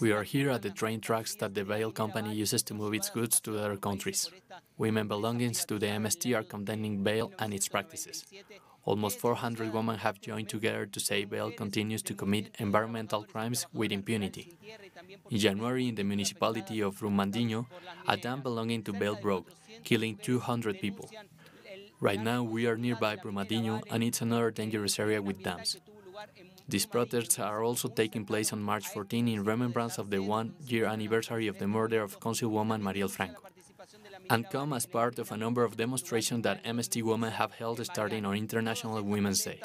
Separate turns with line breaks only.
We are here at the train tracks that the Vale company uses to move its goods to other countries. Women belonging to the MST are condemning Vale and its practices. Almost 400 women have joined together to say Vale continues to commit environmental crimes with impunity. In January, in the municipality of Brumadinho, a dam belonging to Vale broke, killing 200 people. Right now, we are nearby Brumadinho, and it's another dangerous area with dams. These protests are also taking place on March 14 in remembrance of the one-year anniversary of the murder of Councilwoman Marielle Franco, and come as part of a number of demonstrations that MST women have held starting on International Women's Day.